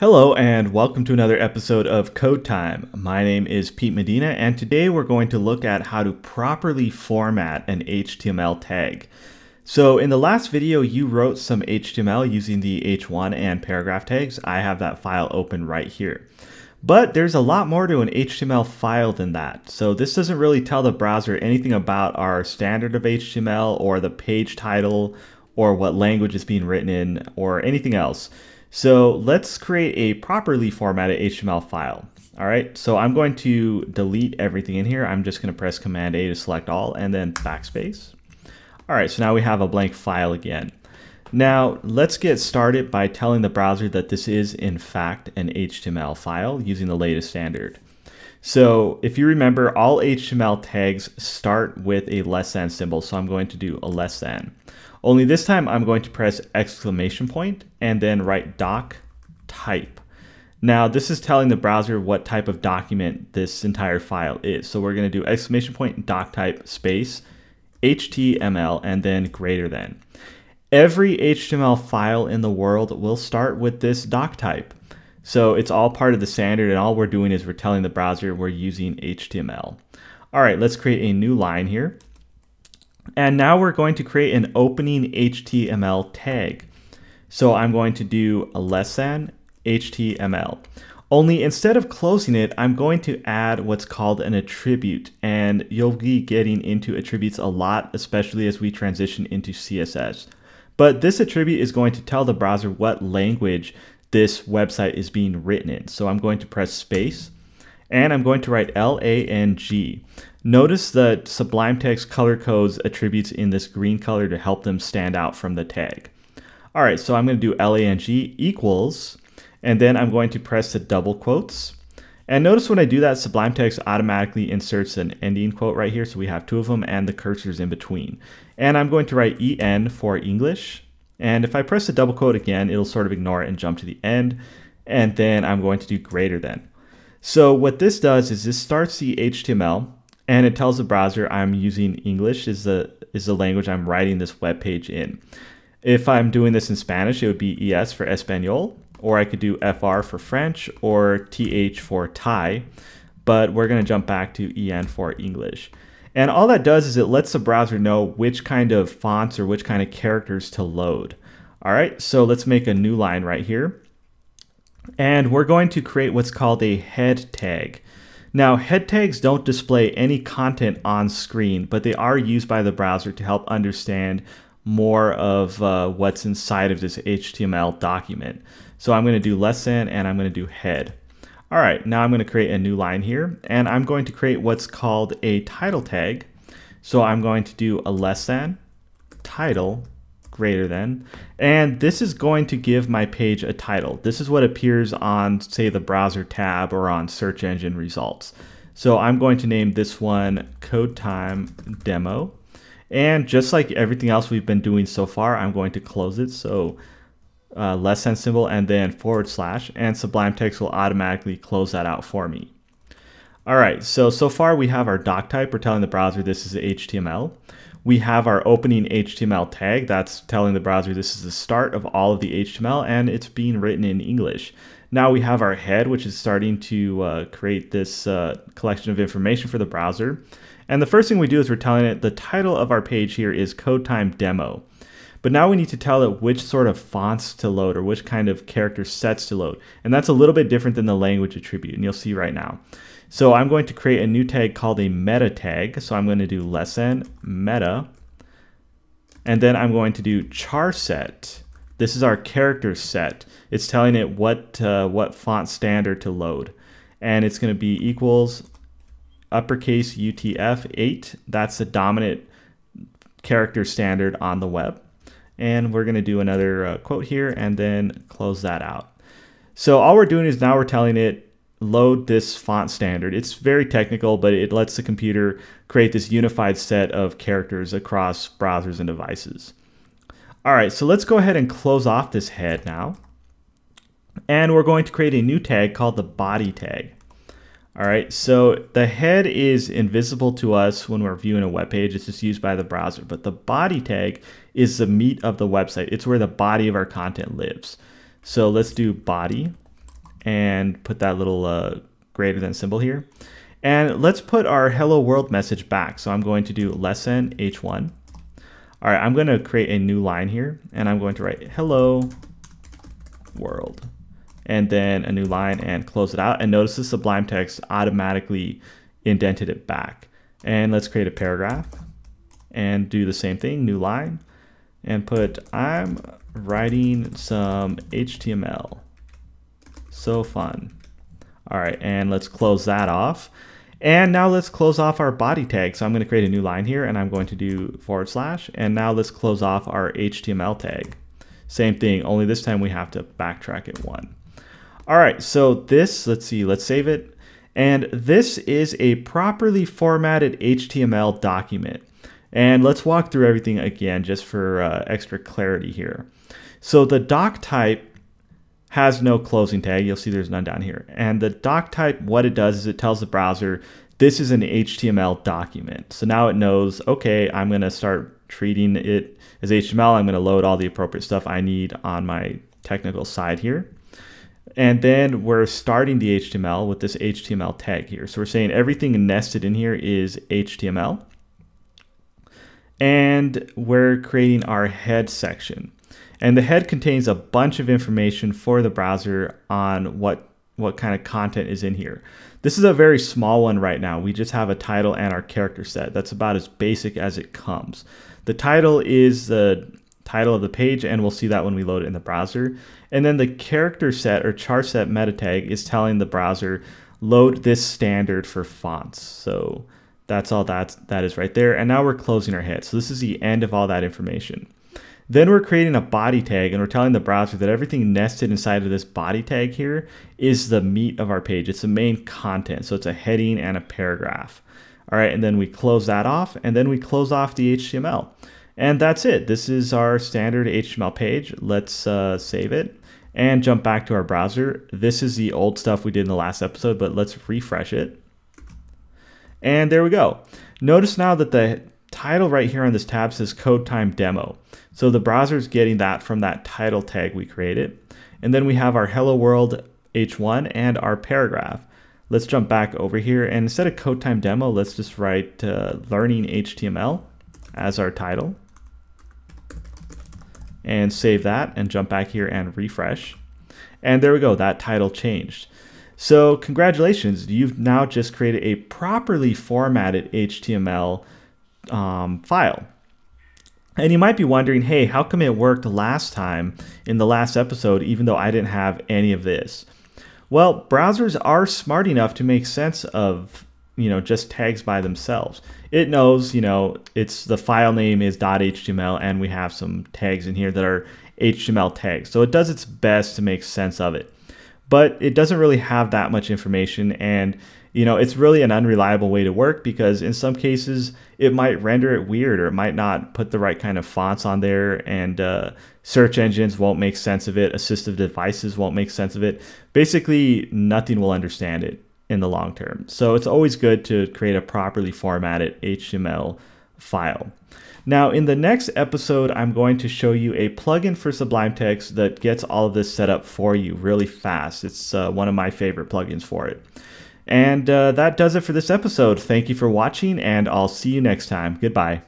Hello and welcome to another episode of Code Time. My name is Pete Medina and today we're going to look at how to properly format an HTML tag. So in the last video you wrote some HTML using the h1 and paragraph tags. I have that file open right here. But there's a lot more to an HTML file than that. So this doesn't really tell the browser anything about our standard of HTML or the page title or what language is being written in or anything else. So let's create a properly formatted HTML file. All right, so I'm going to delete everything in here. I'm just gonna press Command A to select all and then backspace. All right, so now we have a blank file again. Now let's get started by telling the browser that this is in fact an HTML file using the latest standard. So if you remember, all HTML tags start with a less than symbol. So I'm going to do a less than. Only this time I'm going to press exclamation point and then write doc type. Now this is telling the browser what type of document this entire file is. So we're going to do exclamation point doc type space HTML and then greater than. Every HTML file in the world will start with this doc type. So it's all part of the standard and all we're doing is we're telling the browser we're using HTML. All right, let's create a new line here. And now we're going to create an opening HTML tag. So I'm going to do a less than HTML. Only instead of closing it, I'm going to add what's called an attribute. And you'll be getting into attributes a lot, especially as we transition into CSS. But this attribute is going to tell the browser what language this website is being written in. So I'm going to press space and I'm going to write L-A-N-G. Notice that Sublime Text color codes attributes in this green color to help them stand out from the tag. All right, so I'm going to do L-A-N-G equals, and then I'm going to press the double quotes. And notice when I do that, Sublime Text automatically inserts an ending quote right here. So we have two of them and the cursors in between. And I'm going to write EN for English. And if I press the double quote again, it'll sort of ignore it and jump to the end. And then I'm going to do greater than. So what this does is this starts the HTML and it tells the browser I'm using English is the is the language I'm writing this web page in. If I'm doing this in Spanish, it would be ES for Espanol, or I could do FR for French or TH for Thai, but we're going to jump back to EN for English. And all that does is it lets the browser know which kind of fonts or which kind of characters to load. All right, so let's make a new line right here. And we're going to create what's called a head tag. Now, head tags don't display any content on screen, but they are used by the browser to help understand more of uh, what's inside of this HTML document. So I'm going to do less than and I'm going to do head. All right, now I'm going to create a new line here and I'm going to create what's called a title tag. So I'm going to do a less than title greater than. And this is going to give my page a title. This is what appears on, say, the browser tab or on search engine results. So I'm going to name this one Code Time Demo. And just like everything else we've been doing so far, I'm going to close it. So uh, less than symbol and then forward slash, and Sublime Text will automatically close that out for me. All right, so, so far we have our doc type. We're telling the browser this is HTML we have our opening HTML tag that's telling the browser this is the start of all of the HTML and it's being written in English. Now we have our head, which is starting to uh, create this uh, collection of information for the browser. And the first thing we do is we're telling it the title of our page here is Code Time Demo. But now we need to tell it which sort of fonts to load or which kind of character sets to load. And that's a little bit different than the language attribute, and you'll see right now. So I'm going to create a new tag called a meta tag. So I'm going to do lesson meta. And then I'm going to do char set. This is our character set. It's telling it what, uh, what font standard to load. And it's going to be equals uppercase UTF 8. That's the dominant character standard on the web. And we're going to do another uh, quote here and then close that out. So all we're doing is now we're telling it load this font standard. It's very technical, but it lets the computer create this unified set of characters across browsers and devices. All right, so let's go ahead and close off this head now. And we're going to create a new tag called the body tag. All right, so the head is invisible to us when we're viewing a web page. It's just used by the browser, but the body tag is the meat of the website. It's where the body of our content lives. So let's do body and put that little uh, greater than symbol here. And let's put our hello world message back. So I'm going to do less than h1. All right, I'm going to create a new line here and I'm going to write hello world and then a new line and close it out. And notice the Sublime text automatically indented it back. And let's create a paragraph and do the same thing, new line, and put I'm writing some HTML. So fun. All right, and let's close that off. And now let's close off our body tag. So I'm going to create a new line here and I'm going to do forward slash. And now let's close off our HTML tag. Same thing, only this time we have to backtrack it one. All right, so this, let's see, let's save it. And this is a properly formatted HTML document. And let's walk through everything again just for uh, extra clarity here. So the doc type has no closing tag. You'll see there's none down here. And the doc type, what it does is it tells the browser, this is an HTML document. So now it knows, okay, I'm going to start treating it as HTML. I'm going to load all the appropriate stuff I need on my technical side here. And then we're starting the HTML with this HTML tag here. So we're saying everything nested in here is HTML. And we're creating our head section. And the head contains a bunch of information for the browser on what, what kind of content is in here. This is a very small one right now. We just have a title and our character set. That's about as basic as it comes. The title is the title of the page, and we'll see that when we load it in the browser. And then the character set or char set meta tag is telling the browser, load this standard for fonts. So that's all that, that is right there. And now we're closing our head. So this is the end of all that information. Then we're creating a body tag and we're telling the browser that everything nested inside of this body tag here is the meat of our page. It's the main content. So it's a heading and a paragraph. All right, and then we close that off and then we close off the HTML. And that's it. This is our standard HTML page. Let's uh, save it and jump back to our browser. This is the old stuff we did in the last episode, but let's refresh it. And there we go. Notice now that the title right here on this tab says Code Time Demo. So the browser is getting that from that title tag we created. And then we have our Hello World H1 and our paragraph. Let's jump back over here and instead of Code Time Demo, let's just write uh, Learning HTML as our title and save that and jump back here and refresh. And there we go, that title changed. So congratulations, you've now just created a properly formatted HTML um, file. And you might be wondering, hey, how come it worked last time in the last episode, even though I didn't have any of this? Well, browsers are smart enough to make sense of you know just tags by themselves it knows you know it's the file name is .html and we have some tags in here that are html tags so it does its best to make sense of it but it doesn't really have that much information and you know it's really an unreliable way to work because in some cases it might render it weird or it might not put the right kind of fonts on there and uh, search engines won't make sense of it assistive devices won't make sense of it basically nothing will understand it in the long term. So it's always good to create a properly formatted HTML file. Now, in the next episode, I'm going to show you a plugin for Sublime Text that gets all of this set up for you really fast. It's uh, one of my favorite plugins for it. And uh, that does it for this episode. Thank you for watching, and I'll see you next time. Goodbye.